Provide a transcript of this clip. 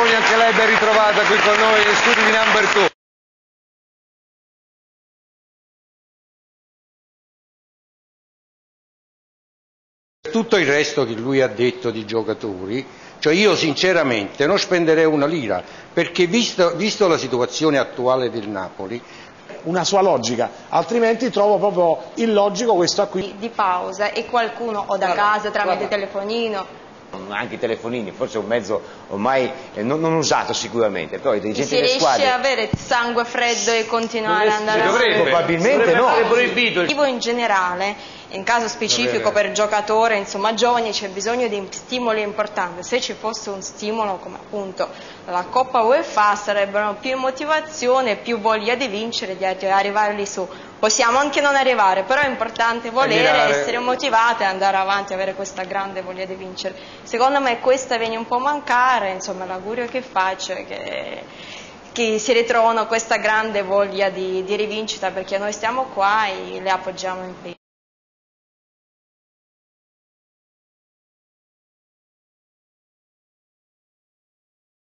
Toni, anche lei ben ritrovata qui con noi in studi di Number 2. Tutto il resto che lui ha detto di giocatori, cioè io sinceramente non spenderei una lira, perché visto, visto la situazione attuale del Napoli, una sua logica, altrimenti trovo proprio illogico questo acquisto. di pausa e qualcuno o da Guarda, casa tramite guarda. telefonino anche i telefonini, forse è un mezzo ormai eh, non, non usato sicuramente, però i dirigenti si delle riesce squadre a avere sangue freddo e continuare ad andare avanti. probabilmente no. proibito Tipo in generale, in caso specifico per giocatore, insomma giovani, c'è bisogno di stimoli importanti. Se ci fosse un stimolo come appunto la Coppa UEFA sarebbero più motivazione, più voglia di vincere, di arrivare lì su. Possiamo anche non arrivare, però è importante volere, mirare. essere motivati e andare avanti, avere questa grande voglia di vincere. Secondo me questa viene un po' a mancare, insomma l'augurio che faccio è che che si ritrovano questa grande voglia di, di rivincita perché noi stiamo qua e le appoggiamo in piedi.